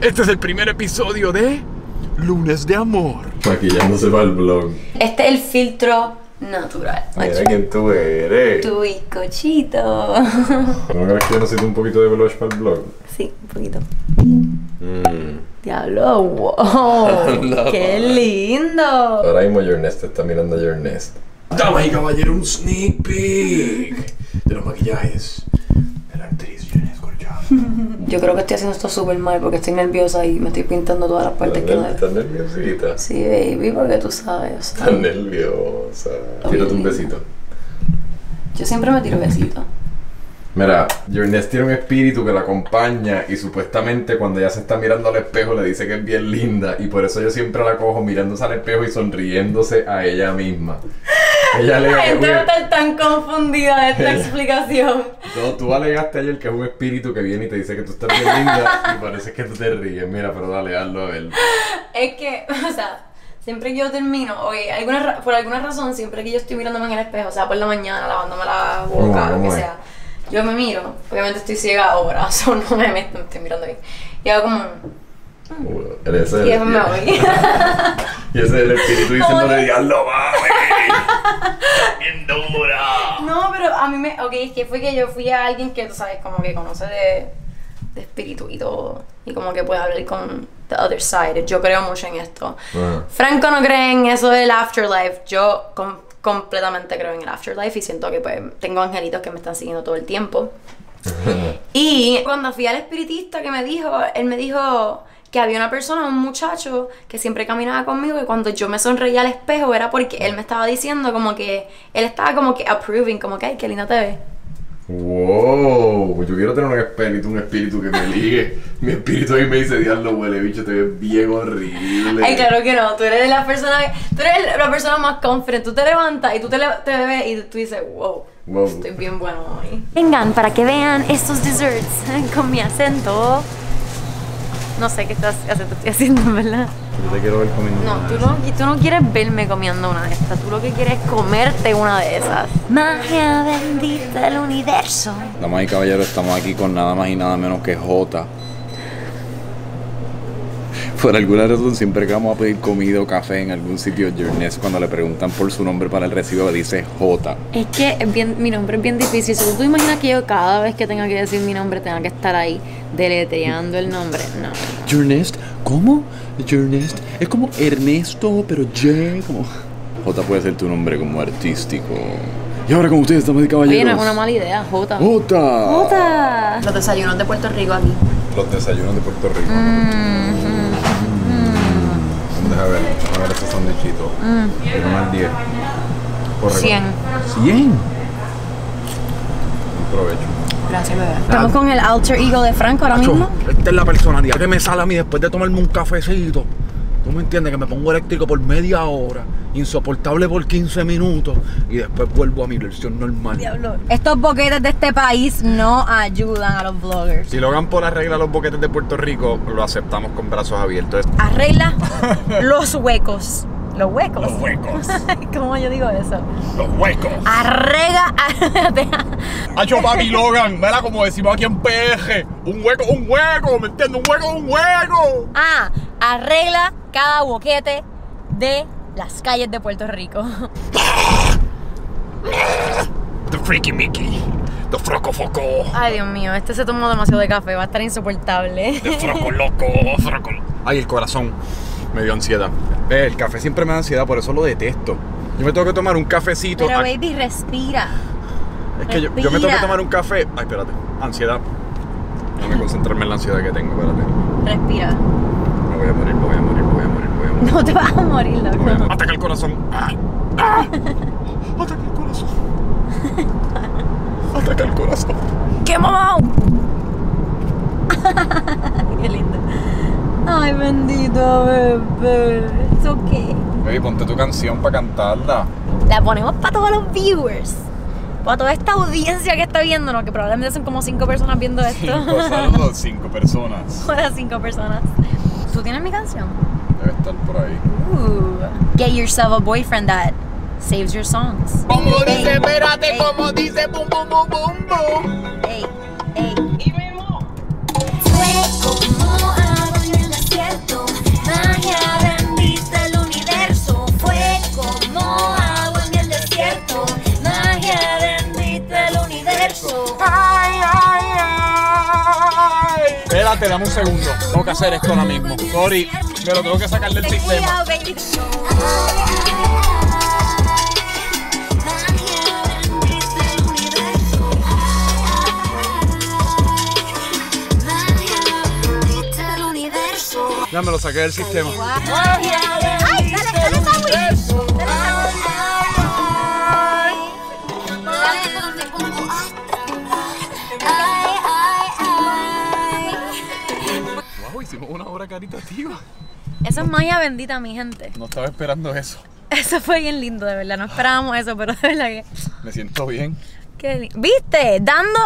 Este es el primer episodio de Lunes de Amor. Maquillándose para el blog. Este es el filtro natural. Mira quién tú eres. Tu bizcochito. ¿No crees que yo necesito un poquito de blush para el blog? Sí, un poquito. Mm. Diablo, wow. No. ¡Qué lindo! Ahora mismo Your Nest está mirando a Your Nest. Damas y caballeros, un sneak peek de los maquillajes Yo creo que estoy haciendo esto súper mal porque estoy nerviosa y me estoy pintando todas las partes que no ¿Estás debo. nerviosita? Sí, baby, porque tú sabes. o sea, Estás nerviosa. Tírate un besito. yo siempre me tiro besitos. Mira, Your Nest tiene un espíritu que la acompaña y supuestamente cuando ella se está mirando al espejo le dice que es bien linda y por eso yo siempre la cojo mirándose al espejo y sonriéndose a ella misma. Ella La gente va a estar tan confundida de esta Ella- explicación. No, tú alegaste ayer que es un espíritu que viene y te dice que tú estás bien linda y parece que tú te ríes. Mira, pero dale, hazlo a ver. Es que, o sea, siempre que yo termino, oye, alguna, por alguna razón, siempre que yo estoy mirándome en el espejo, o sea, por la mañana, lavándome la ¿Cómo, boca, lo que sea, yo me miro, obviamente estoy ciega ahora, o sea, no me, meto, me estoy mirando bien. Y hago como, ese es el y me espíritu. voy. Y ese es el espíritu diciéndole, bien dura. no, pero a mí me, ok, es que fue que yo fui a alguien que, tú sabes, como que conoce de, de espíritu y todo, y como que puede hablar con the other side. Yo creo mucho en esto. Ajá. Franco no cree en eso del afterlife. Yo com- completamente creo en el afterlife y siento que pues tengo angelitos que me están siguiendo todo el tiempo. y cuando fui al espiritista que me dijo, él me dijo que había una persona, un muchacho, que siempre caminaba conmigo y cuando yo me sonreía al espejo era porque él me estaba diciendo como que, él estaba como que approving, como que, ay, qué linda te ves. Wow, yo quiero tener un espíritu, un espíritu que me ligue. Mi espíritu ahí me dice, diablo, huele bicho, te ves bien horrible. Ay, claro que no, tú eres de las personas, tú eres la persona más confident, tú te levantas y tú te, te ves y tú dices, wow, Wow. estoy bien bueno hoy. Vengan para que vean estos desserts con mi acento. No sé qué estás, haciendo, en ¿verdad? Yo te quiero ver comiendo. No, una tú de no, tú no quieres verme comiendo una de estas, tú lo que quieres es comerte una de esas. Magia bendita del universo. Damas y caballeros, estamos aquí con nada más y nada menos que Jota. Por alguna razón, siempre que vamos a pedir comida o café en algún sitio, Journes, cuando le preguntan por su nombre para el recibo, le dice J. Es que es bien, mi nombre es bien difícil. Si tú imaginas que yo cada vez que tenga que decir mi nombre tenga que estar ahí deletreando el nombre, no. Journest, ¿cómo? Journest, es como Ernesto, pero J, como... J puede ser tu nombre como artístico. Y ahora con ustedes, damas y Oye, caballeros. no es una mala idea, Jota. Jota. Jota. Los desayunos de Puerto Rico aquí. Los desayunos de Puerto Rico. Mm, Deja ver, déjame ver este sanduichito. Del 1 al 10. Corre, 100. 100. Buen provecho. Gracias, bebé. Estamos con el alter ego de Franco ahora Acho, mismo. esta es la personalidad que me sale a mí después de tomarme un cafecito. ¿Tú me entiendes? Que me pongo eléctrico por media hora, insoportable por 15 minutos y después vuelvo a mi versión normal. Estos boquetes de este país no ayudan a los vloggers. Si Logan por arregla los boquetes de Puerto Rico, lo aceptamos con brazos abiertos. Arregla los huecos. Los huecos. Los huecos. ¿Cómo yo digo eso? Los huecos. Arrega. Hacho papi Logan, mira como decimos aquí en PG. Un hueco, un hueco, ¿me entiendes? Un hueco, un hueco. ah, arregla cada boquete de las calles de Puerto Rico. The freaky Mickey. The froco foco. Ay, Dios mío, este se tomó demasiado de café, va a estar insoportable. The froco loco. Froco. Ay, el corazón. Me dio ansiedad. Eh, el café siempre me da ansiedad, por eso lo detesto. Yo me tengo que tomar un cafecito. Pero baby, respira. es que yo, yo me tengo que tomar un café. Ay, espérate. Ansiedad. Déjame concentrarme en la ansiedad que tengo, espérate. Respira. Me voy a morir, me voy a morir, No te vas a morir, loco. Ataca el corazón. Ah, ah. Ataca el corazón. Ataca el corazón. ¡Qué mamá! Qué lindo. Ay, bendito bebé. It's okay. Baby, ponte tu canción para cantarla. La ponemos para todos los viewers. Para toda esta audiencia que está viéndonos, que probablemente son como cinco personas viendo esto. Cinco saludos, cinco personas. Hola, cinco personas. ¿Tú tienes mi canción? Debe estar por ahí. Ooh. Get yourself a boyfriend that saves your songs. Como dice, espérate, como dice, bum, bum, bum, bum, bum. Dame un segundo. Tengo que hacer esto ahora mismo. Sorry, me lo tengo que sacar del sistema. Ya me lo saqué del sistema. Ay, dale, dale hicimos una obra caritativa. Eso es magia bendita, mi gente. No estaba esperando eso. Eso fue bien lindo, de verdad. No esperábamos eso, pero de verdad que. Me siento bien. qué ¿Viste? Dando.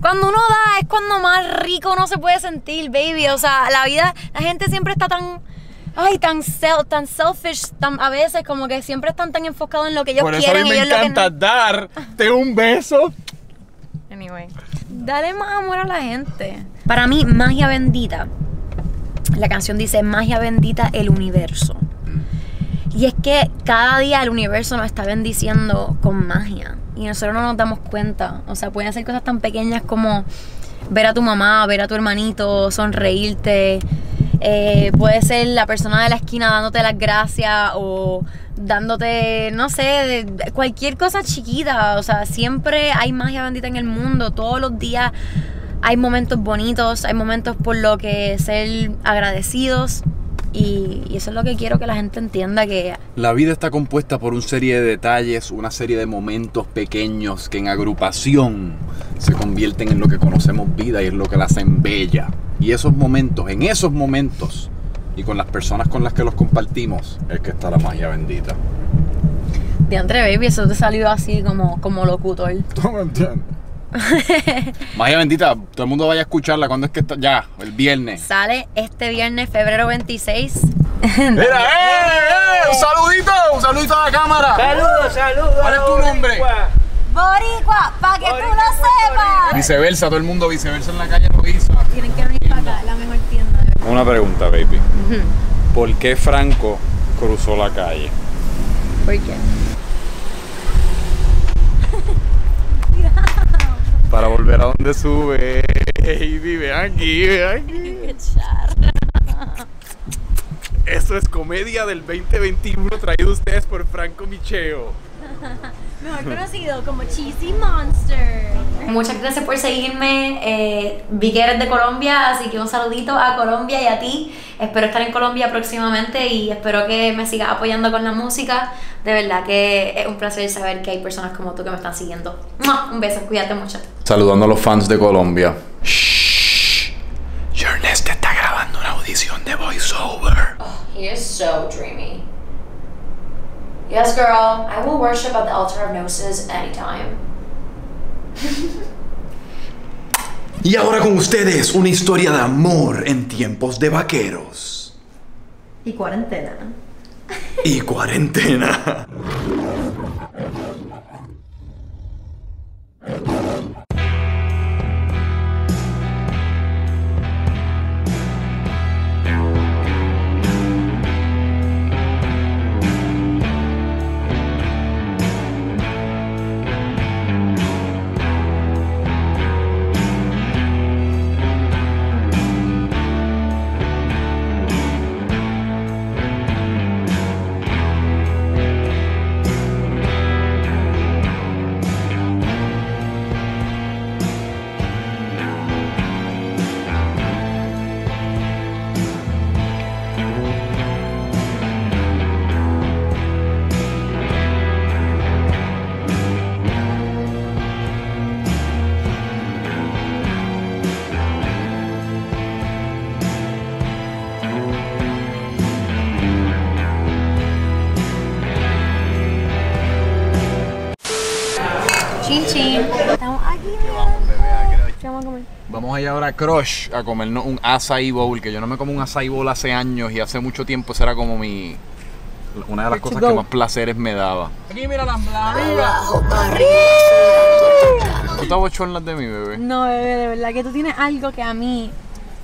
Cuando uno da es cuando más rico uno se puede sentir, baby. O sea, la vida. La gente siempre está tan. Ay, tan, sel- tan selfish, tan, a veces como que siempre están tan enfocados en lo que ellos Por eso a quieren mí y me encanta no. darte un beso. Anyway, dale más amor a la gente. Para mí, magia bendita. La canción dice magia bendita el universo. Y es que cada día el universo nos está bendiciendo con magia. Y nosotros no nos damos cuenta. O sea, pueden ser cosas tan pequeñas como ver a tu mamá, ver a tu hermanito, sonreírte. Eh, puede ser la persona de la esquina dándote las gracias o dándote, no sé, cualquier cosa chiquita. O sea, siempre hay magia bendita en el mundo. Todos los días hay momentos bonitos, hay momentos por lo que ser agradecidos. Y, y eso es lo que quiero que la gente entienda que La vida está compuesta por una serie de detalles, una serie de momentos pequeños que en agrupación se convierten en lo que conocemos vida y es lo que la hacen bella. Y esos momentos, en esos momentos y con las personas con las que los compartimos, es que está la magia bendita. de entre baby, eso te salió así como, como locutor. ¿Tú me entiendes? magia bendita, todo el mundo vaya a escucharla cuando es que está ya, el viernes. Sale este viernes, febrero 26. ¡Mira, eh, eh! ¡Un saludito! ¡Un saludito a la cámara! Saludos, saludos. ¿Cuál es tu nombre? Boricua, para que tú lo sepas. Viceversa, todo el mundo viceversa en la calle lo hizo. Tienen que venir para acá, la mejor tienda. Una pregunta, baby. ¿Por qué Franco cruzó la calle? ¿Por qué? Para volver a donde sube. Baby, ven aquí, ven aquí. Qué charra. Eso es comedia del 2021 traído ustedes por Franco Micheo. Mejor conocido como Cheesy Monster. Muchas gracias por seguirme. Eh, vi que eres de Colombia, así que un saludito a Colombia y a ti. Espero estar en Colombia próximamente y espero que me sigas apoyando con la música. De verdad que es un placer saber que hay personas como tú que me están siguiendo. ¡Mua! Un beso, cuídate mucho. Saludando a los fans de Colombia. Shh. Ernest está grabando una audición de voiceover. He is so dreamy. Yes, girl. I will worship at the altar of Gnosis anytime. Y ahora con ustedes una historia de amor en tiempos de vaqueros Y cuarentena. y cuarentena. Crush a comernos un acai bowl, que yo no me como un acai bowl hace años y hace mucho tiempo esa era como mi... Una de las cosas que más placeres me daba. Aquí mira las ¿Tú te abochornas de mi bebé? No, bebé, de verdad que tú tienes algo que a mí.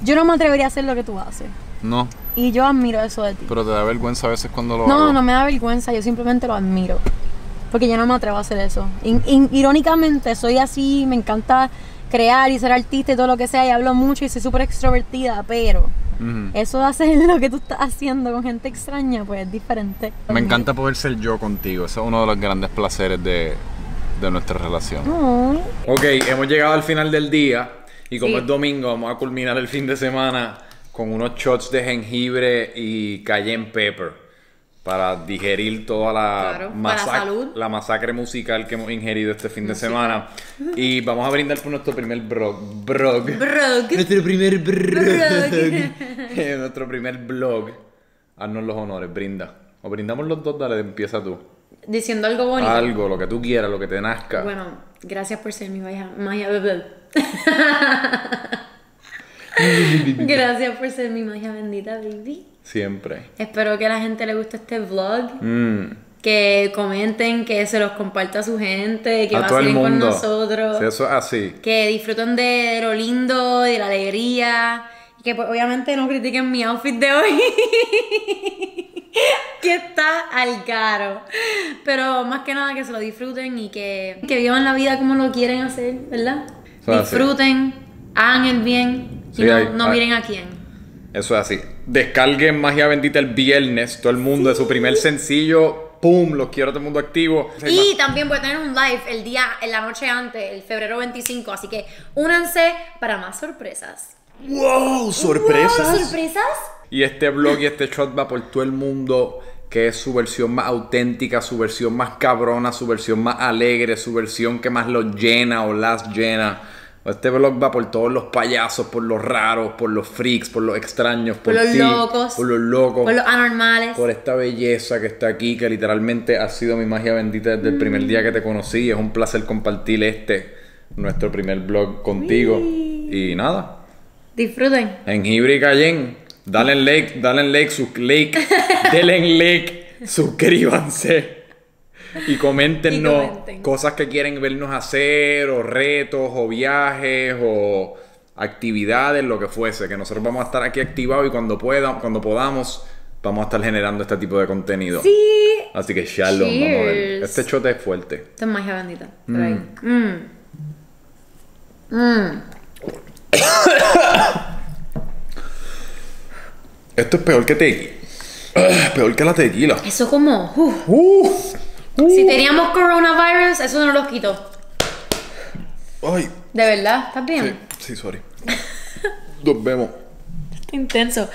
Yo no me atrevería a hacer lo que tú haces. No, Y yo admiro eso de ti. pero te da vergüenza a veces cuando lo hago. No, no me da vergüenza, yo simplemente lo admiro. Porque yo no me atrevo a hacer eso. In- in- irónicamente, soy así, me encanta crear y ser artista y todo lo que sea y hablo mucho y soy súper extrovertida, pero eso de hacer lo que tú estás haciendo con gente extraña, pues es diferente. Me encanta poder ser yo contigo. Ese es uno de los grandes placeres de, de nuestra relación. Ay. Ok, hemos llegado al final del día y como Sí. es domingo vamos a culminar el fin de semana con unos shots de jengibre y cayenne pepper para digerir toda la, Claro, masac- la masacre musical que hemos ingerido este fin de semana y vamos a brindar por nuestro primer blog. Blog. Brog. Nuestro primer blog. Brog. nuestro primer blog. Haznos los honores, brinda. O brindamos los dos, dale, empieza tú. Diciendo algo bonito. Algo, lo que tú quieras, lo que te nazca. Bueno, gracias por ser mi magia. magia bebé. gracias por ser mi magia bendita, baby. Siempre. Espero que a la gente le guste este vlog. Mm. Que comenten, que se los comparta a su gente, que a vacilen con nosotros. Eso es así. Que disfruten de lo lindo, de la alegría. Y que pues, obviamente no critiquen mi outfit de hoy. que está al caro. Pero más que nada que se lo disfruten y que, que vivan la vida como lo quieren hacer, ¿verdad? Eso disfruten, hagan el bien y Sí, no, hay- no hay- miren a quién. Eso es así. Descarguen Magia Bendita el viernes, todo el mundo, de su primer sencillo. ¡Pum! Los quiero todo el mundo activo. Y también voy a tener un live el día, en la noche antes, el febrero 25, así que únanse para más sorpresas. ¡Wow! ¡Sorpresas! Wow, ¿Sorpresas? Y este blog y este shot va por todo el mundo, que es su versión más auténtica, su versión más cabrona, su versión más alegre, su versión que más los llena o las llena. Este blog va por todos los payasos, por los raros, por los freaks, por los extraños, por, Por los ti, locos. por los locos, Por los anormales. por esta belleza que está aquí, que literalmente ha sido mi magia bendita desde el primer día que te conocí. Es un placer compartir este, nuestro primer blog contigo. Y nada, Disfruten. Jengibre y Cayenne. Dale like, dale like, sus like, denle like, suscríbanse. Y coméntenos Y comenten. cosas que quieren vernos hacer, o retos, o viajes, o actividades, lo que fuese. Que nosotros vamos a estar aquí activados y cuando pueda, cuando podamos, vamos a estar generando este tipo de contenido. Sí. Así que shalom, vamos a ver. Este shot es fuerte. Esto es magia bendita. Por ahí. Mm. Mm. Esto es peor que tequila. Peor que la tequila. Eso como. uf. Si teníamos coronavirus, eso no los quito. Ay, De verdad, ¿estás bien? sí, sí, sorry. Nos vemos. Intenso.